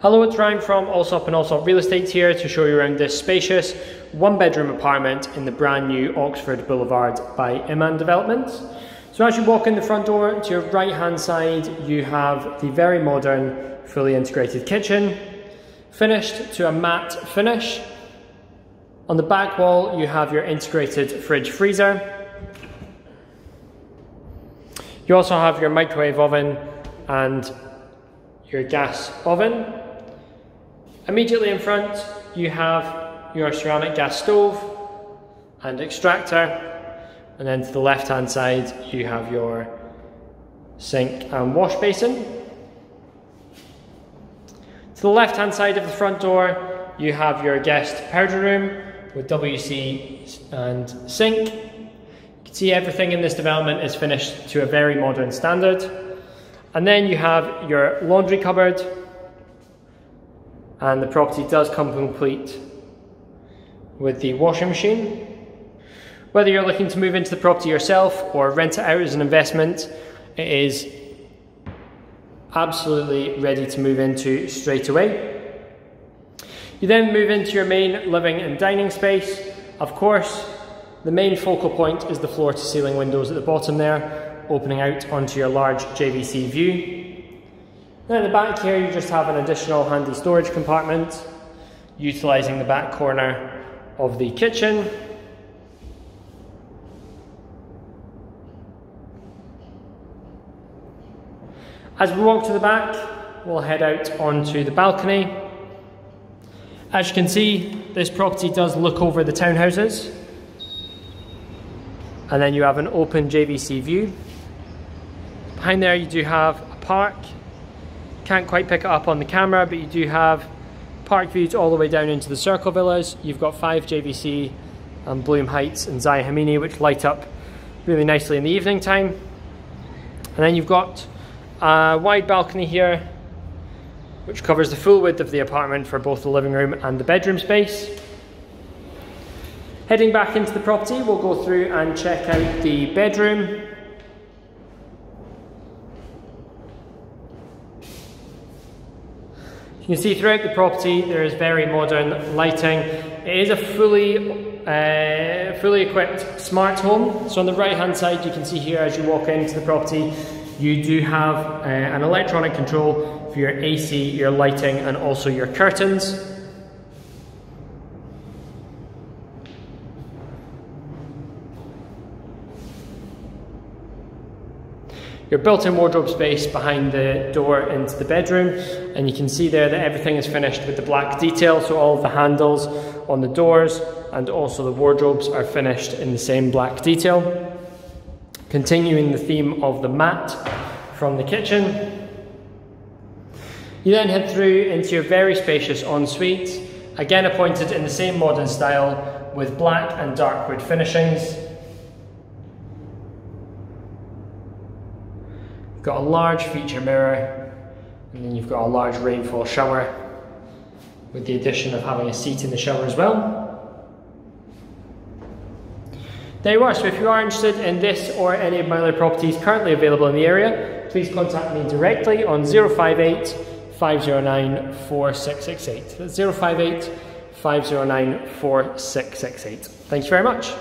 Hello, it's Ryan from Allsopp and Allsopp Real Estate here to show you around this spacious one bedroom apartment in the brand new Oxford Boulevard by Imtiaz Developments. So as you walk in the front door, to your right hand side, you have the very modern, fully integrated kitchen, finished to a matte finish. On the back wall, you have your integrated fridge freezer. You also have your microwave oven and your gas oven. Immediately in front, you have your ceramic gas stove and extractor. And then to the left hand side, you have your sink and wash basin. To the left hand side of the front door, you have your guest powder room with WC and sink. You can see everything in this development is finished to a very modern standard. And then you have your laundry cupboard and the property does come complete with the washing machine. Whether you're looking to move into the property yourself or rent it out as an investment, it is absolutely ready to move into straight away. You then move into your main living and dining space. Of course, the main focal point is the floor to ceiling windows at the bottom there, opening out onto your large JVC view. Then at the back here, you just have an additional handy storage compartment, utilizing the back corner of the kitchen. As we walk to the back, we'll head out onto the balcony. As you can see, this property does look over the townhouses. And then you have an open JVC view. Behind there you do have a park can't quite pick it up on the camera, but you do have park views all the way down into the Circle Villas. You've got five JVC and Bloom Heights and Zaya Hameni, which light up really nicely in the evening time. And then you've got a wide balcony here, which covers the full width of the apartment for both the living room and the bedroom space. Heading back into the property, we'll go through and check out the bedroom. You can see throughout the property there is very modern lighting. It is a fully, uh, fully equipped smart home. So on the right hand side you can see here as you walk into the property you do have uh, an electronic control for your AC, your lighting and also your curtains. Your built-in wardrobe space behind the door into the bedroom and you can see there that everything is finished with the black detail so all the handles on the doors and also the wardrobes are finished in the same black detail. Continuing the theme of the mat from the kitchen. You then head through into your very spacious ensuite again appointed in the same modern style with black and dark wood finishings You've got a large feature mirror, and then you've got a large rainfall shower with the addition of having a seat in the shower as well. There you are, so if you are interested in this or any of my other properties currently available in the area, please contact me directly on 058 509 4668. That's 058 509 4668. Thank you very much.